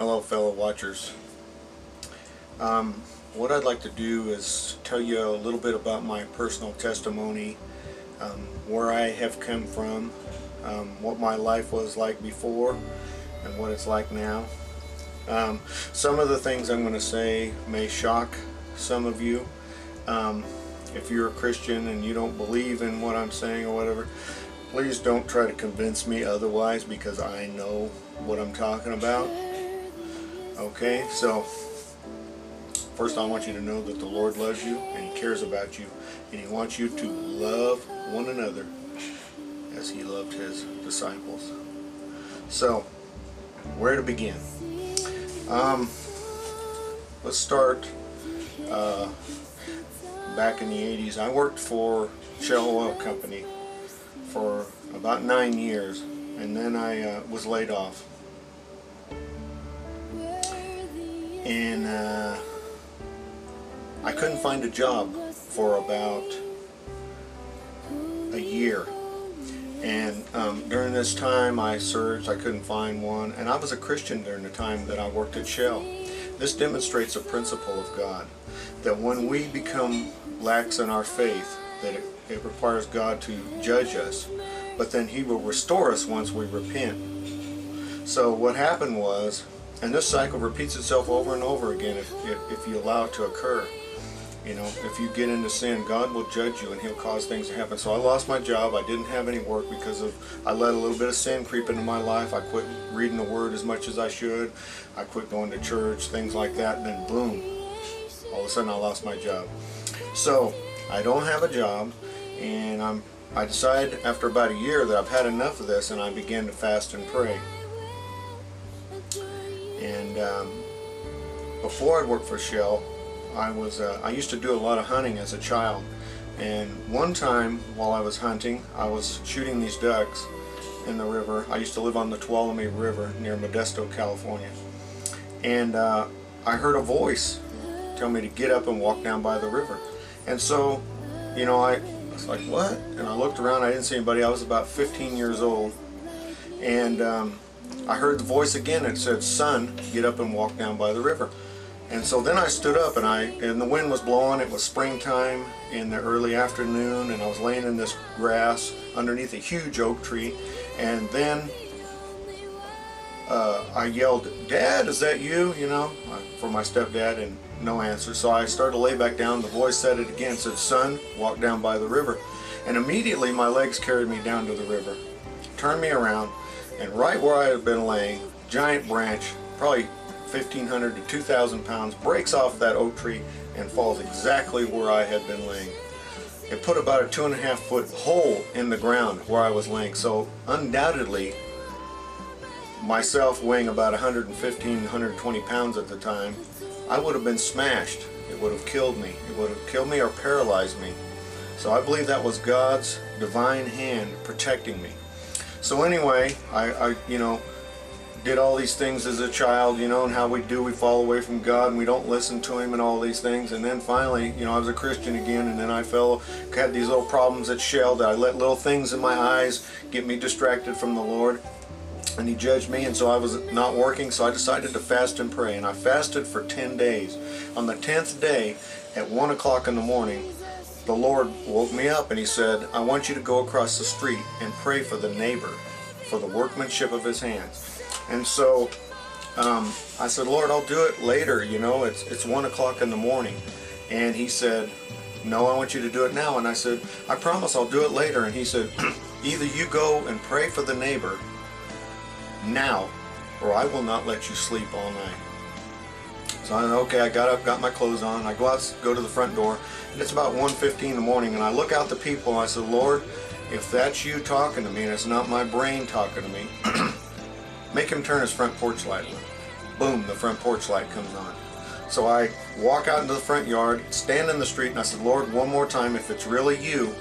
Hello fellow watchers. Um, what I'd like to do is tell you a little bit about my personal testimony, um, where I have come from, um, what my life was like before, and what it's like now. Um, some of the things I'm going to say may shock some of you. Um, if you're a Christian and you don't believe in what I'm saying or whatever, please don't try to convince me otherwise because I know what I'm talking about. Okay, so first I want you to know that the Lord loves you and He cares about you and He wants you to love one another as He loved His disciples. So, where to begin? Um, let's start uh, back in the 80s. I worked for Shell Oil Company for about nine years and then I uh, was laid off. And uh, I couldn't find a job for about a year. And um, during this time I searched, I couldn't find one. And I was a Christian during the time that I worked at Shell. This demonstrates a principle of God. That when we become lax in our faith, that it, it requires God to judge us. But then He will restore us once we repent. So what happened was, and this cycle repeats itself over and over again if, if, you allow it to occur. You know, if you get into sin, God will judge you and He'll cause things to happen. So I lost my job. I didn't have any work because of I let a little bit of sin creep into my life. I quit reading the Word as much as I should. I quit going to church, things like that. And then boom, all of a sudden I lost my job. So I don't have a job, and I'm. I decided after about a year that I've had enough of this, and I began to fast and pray. And um, before I worked for Shell, I was uh, I used to do a lot of hunting as a child. And one time while I was hunting I was shooting these ducks in the river. I used to live on the Tuolumne River near Modesto California. And uh, I heard a voice tell me to get up and walk down by the river. And so you know I was like what? And I looked around. I didn't see anybody. I was about 15 years old. And um, I heard the voice again it said son get up and walk down by the river and so then I stood up and I and the wind was blowing. It was springtime in the early afternoon and I was laying in this grass underneath a huge oak tree and then uh, I yelled, Dad, is that you? You know, for my stepdad and no answer. So I started to lay back down. The voice said it again, said, son, walk down by the river. And immediately my legs carried me down to the river, turned me around, and right where I had been laying, giant branch, probably 1,500 to 2,000 pounds, breaks off that oak tree and falls exactly where I had been laying. It put about a two and a half foot hole in the ground where I was laying. So undoubtedly, myself weighing about 115, 120 pounds at the time, I would have been smashed. It would have killed me. It would have killed me or paralyzed me. So I believe that was God's divine hand protecting me. So anyway, I, I you know, did all these things as a child, you know, and how we do, we fall away from God and we don't listen to Him and all these things. And then finally, you know, I was a Christian again, and then I fell, had these little problems at Shell that I let little things in my eyes get me distracted from the Lord. And He judged me, and so I was not working, so I decided to fast and pray. And I fasted for 10 days. On the 10th day, at 1 o'clock in the morning, the Lord woke me up and He said, I want you to go across the street and pray for the neighbor, for the workmanship of his hands. And so um, I said, Lord, I'll do it later. You know, it's, it's 1 o'clock in the morning. And he said, no, I want you to do it now. And I said, I promise I'll do it later. And he said, either you go and pray for the neighbor now, or I will not let you sleep all night. So I okay, I got up, got my clothes on. I go out, go to the front door. And it's about 1.15 in the morning. And I look out the people and I said, Lord, if that's you talking to me and it's not my brain talking to me, make him turn his front porch light on. Boom, the front porch light comes on. So I walk out into the front yard, stand in the street, and I said, Lord, one more time, if it's really you,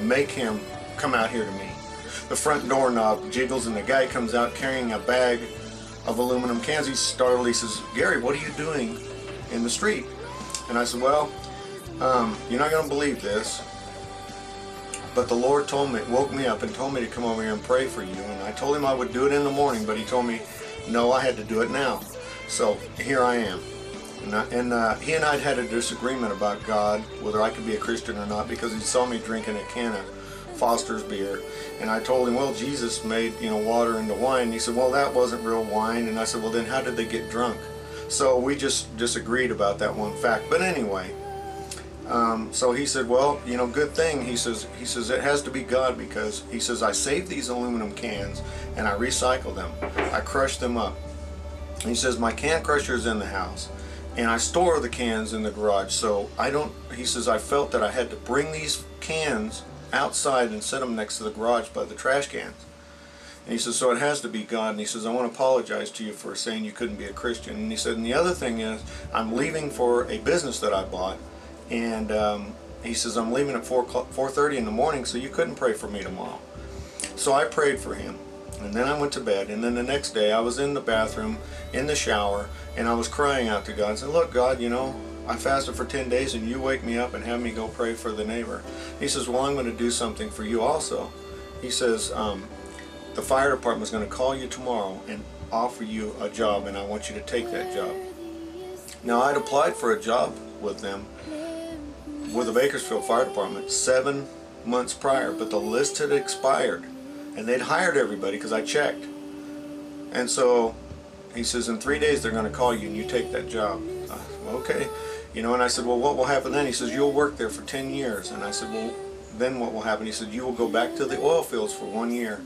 make him come out here to me. The front doorknob jiggles, and the guy comes out carrying a bag of aluminum cans. He startled. He says, Gary, what are you doing in the street? And I said, well, um, you're not going to believe this, But the Lord told me, woke me up and told me to come over here and pray for you. And I told him I would do it in the morning, but he told me, no, I had to do it now. So here I am. And, I, and uh, he and I had had a disagreement about God, whether I could be a Christian or not, because he saw me drinking a can of Foster's beer. And I told him, well, Jesus made, you know, water into wine. And he said, well, that wasn't real wine. And I said, well, then how did they get drunk? So we just disagreed about that one fact. But anyway, um, so he said, well, you know, good thing. He says, he says it has to be God because he says I save these aluminum cans and I recycle them. I crush them up. he says my can crusher is in the house and I store the cans in the garage. So I don't. He says I felt that I had to bring these cans outside and set them next to the garage by the trash cans. And he says, so it has to be God. And he says, I want to apologize to you for saying you couldn't be a Christian. And he said, and the other thing is, I'm leaving for a business that I bought. And um, he says, I'm leaving at 4, 4.30 in the morning, so you couldn't pray for me tomorrow. So I prayed for him. And then I went to bed. And then the next day, I was in the bathroom, in the shower, and I was crying out to God. I said, look, God, you know, I fasted for 10 days and you wake me up and have me go pray for the neighbor. He says, well, I'm going to do something for you also. He says, um, the fire department is going to call you tomorrow and offer you a job and I want you to take that job. Now I'd applied for a job with them with the Bakersfield Fire Department seven months prior but the list had expired and they'd hired everybody because I checked and so he says in three days they're going to call you and you take that job uh, okay you know and I said well what will happen then he says you'll work there for 10 years and I said well then what will happen he said you will go back to the oil fields for one year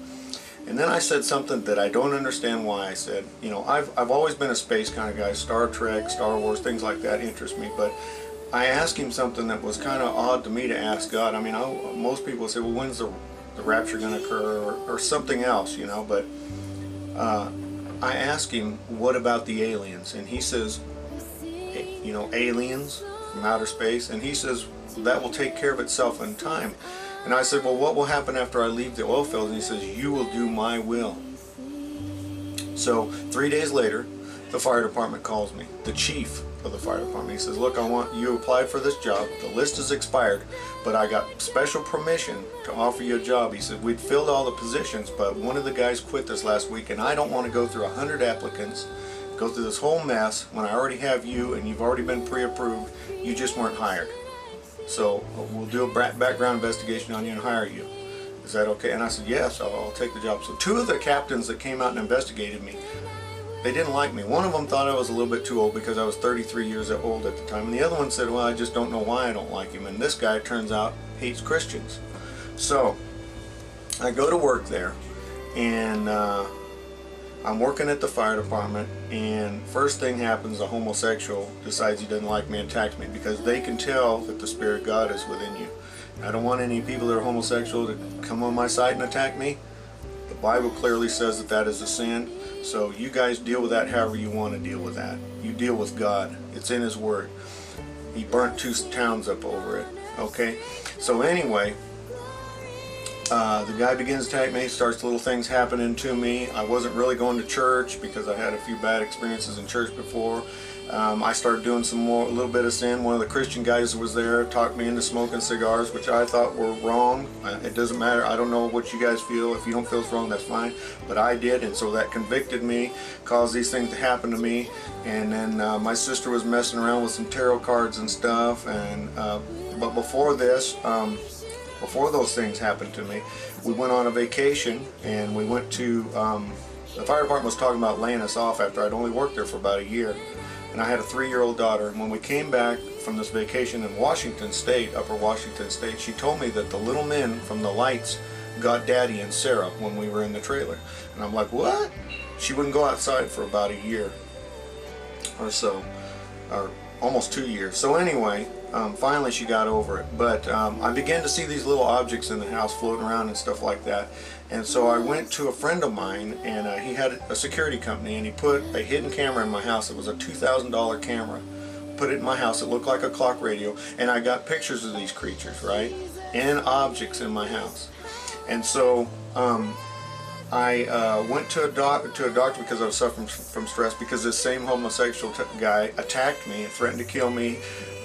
and then I said something that I don't understand why I said. You know, I've, I've always been a space kind of guy. Star Trek, Star Wars, things like that interest me. But I asked him something that was kind of odd to me to ask God. I mean, I, most people say, well, when's the, the rapture going to occur or, or, something else, you know. But uh, I asked him, what about the aliens? And he says, you know, aliens from outer space. And he says, that will take care of itself in time. And I said, well, what will happen after I leave the oil field? And he says, you will do my will. So three days later, the fire department calls me, the chief of the fire department. He says, look, I want you applied for this job. The list is expired, but I got special permission to offer you a job. He said, we'd filled all the positions, but one of the guys quit this last week, and I don't want to go through a 100 applicants, go through this whole mess when I already have you and you've already been pre-approved. You just weren't hired. So we'll do a background investigation on you and hire you. Is that okay? And I said, yes, I'll, I'll, take the job. So two of the captains that came out and investigated me, they didn't like me. One of them thought I was a little bit too old because I was 33 years old at the time. And the other one said, well, I just don't know why I don't like him. And this guy, turns out, hates Christians. So I go to work there and uh, I'm working at the fire department and first thing happens a homosexual decides he doesn't like me and attacks me because they can tell that the spirit of God is within you. I don't want any people that are homosexual to come on my side and attack me. The Bible clearly says that that is a sin. So you guys deal with that however you want to deal with that. You deal with God. It's in His Word. He burnt two towns up over it. Okay? So anyway, uh, the guy begins to take me, starts little things happening to me. I wasn't really going to church because I had a few bad experiences in church before. Um, I started doing some more, a little bit of sin. One of the Christian guys was there, talked me into smoking cigars, which I thought were wrong. It doesn't matter. I don't know what you guys feel. If you don't feel it's wrong, that's fine. But I did, and so that convicted me, caused these things to happen to me. And then uh, my sister was messing around with some tarot cards and stuff. And uh, but before this. Um, before those things happened to me, we went on a vacation and we went to, um, the fire department was talking about laying us off after I'd only worked there for about a year. And I had a three-year-old daughter. And when we came back from this vacation in Washington State, Upper Washington State, she told me that the little men from the lights got Daddy and Sarah when we were in the trailer. And I'm like, what? She wouldn't go outside for about a year or so, or almost two years. So anyway, um, finally she got over it. But um, I began to see these little objects in the house floating around and stuff like that. And so I went to a friend of mine and uh, he had a security company and he put a hidden camera in my house. It was a $2,000 camera. Put it in my house. It looked like a clock radio. And I got pictures of these creatures, right? And objects in my house. And so um, I uh, went to a doc to a doctor because I was suffering from stress because this same homosexual guy attacked me and threatened to kill me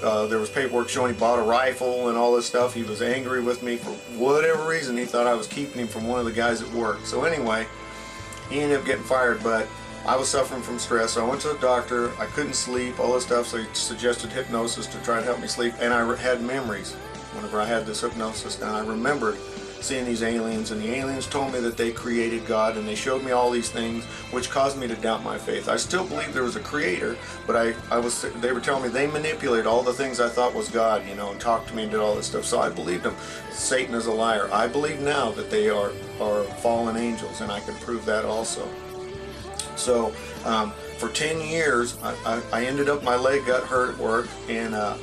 uh, there was paperwork showing he bought a rifle and all this stuff. He was angry with me for whatever reason. He thought I was keeping him from one of the guys at work. So anyway, he ended up getting fired, but I was suffering from stress. So I went to the doctor. I couldn't sleep, all this stuff. So he suggested hypnosis to try to help me sleep. And I had memories whenever I had this hypnosis. And I remembered seeing these aliens and the aliens told me that they created God and they showed me all these things which caused me to doubt my faith. I still believe there was a creator, but I, I was they were telling me they manipulate all the things I thought was God, you know, and talked to me and did all this stuff. So I believed them. Satan is a liar. I believe now that they are are fallen angels and I can prove that also. So um, for 10 years, I, I, I, ended up, my leg got hurt at work and uh,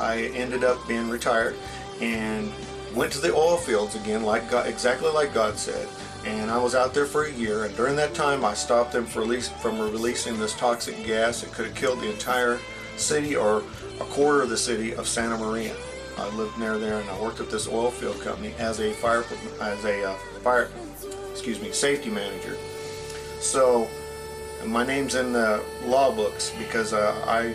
I ended up being retired and went to the oil fields again, like God, exactly like God said. And I was out there for a year, and during that time, I stopped them release, from releasing this toxic gas. It could have killed the entire city or a quarter of the city of Santa Maria. I lived near there, and I worked at this oil field company as a fire as a uh, fire excuse me safety manager. So my name's in the law books because uh, I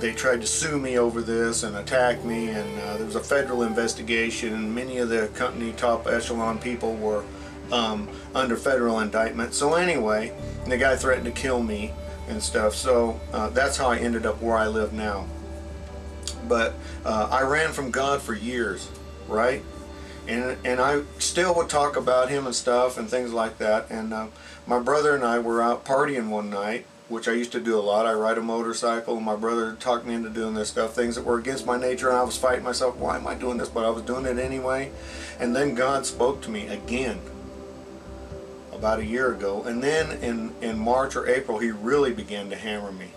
they tried to sue me over this and attack me and uh, there was a federal investigation and many of the company top echelon people were um, under federal indictment. So anyway the guy threatened to kill me and stuff so uh, that's how I ended up where I live now. But uh, I ran from God for years right? And and I still would talk about him and stuff and things like that and uh, my brother and I were out partying one night which I used to do a lot. I ride a motorcycle. My brother talked me into doing this stuff, things that were against my nature, and I was fighting myself. Why am I doing this? But I was doing it anyway. And then God spoke to me again about a year ago. And then in, in March or April, he really began to hammer me.